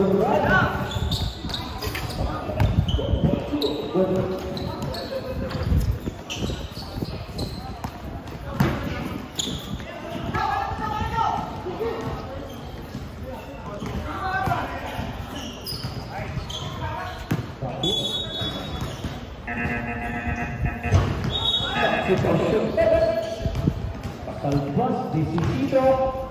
Right. se. Hasta el más decisivo.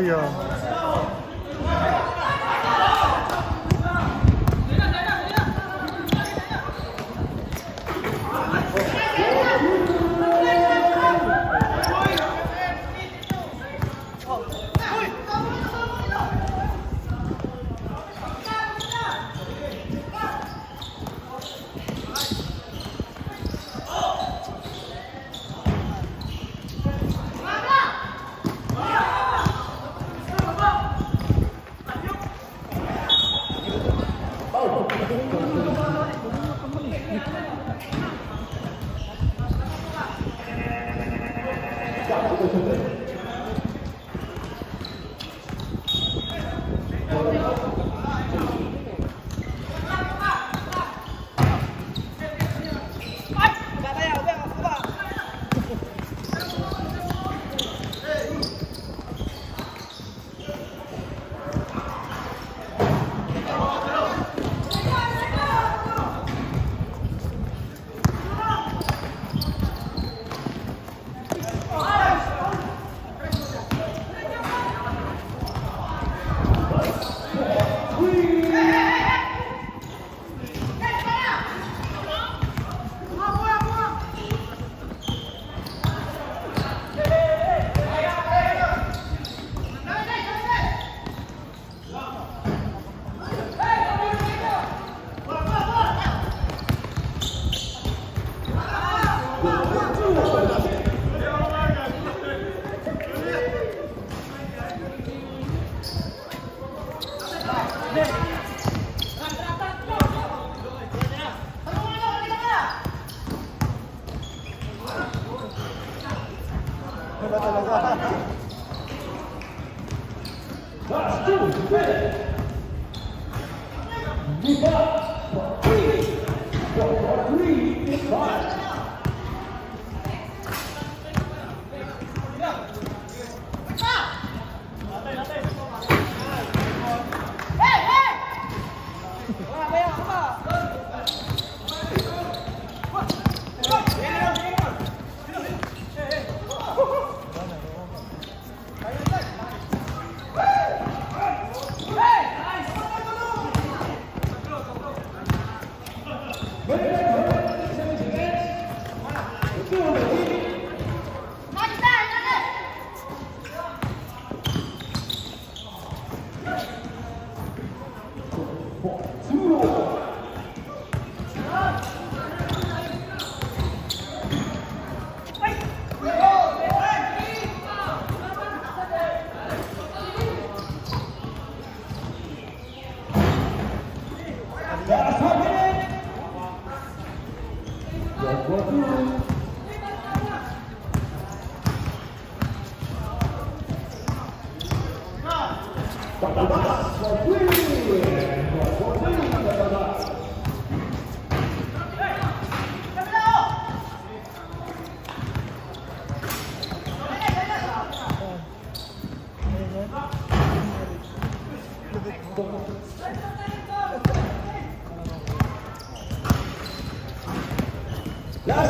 Go. Talaga. Last two, finish. Give up three. For three, five. Last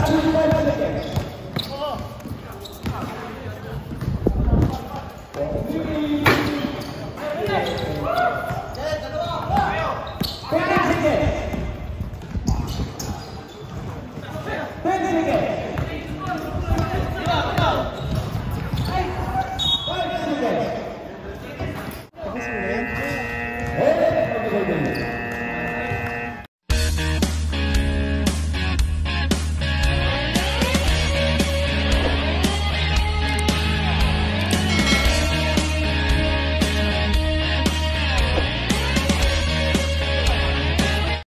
Last 25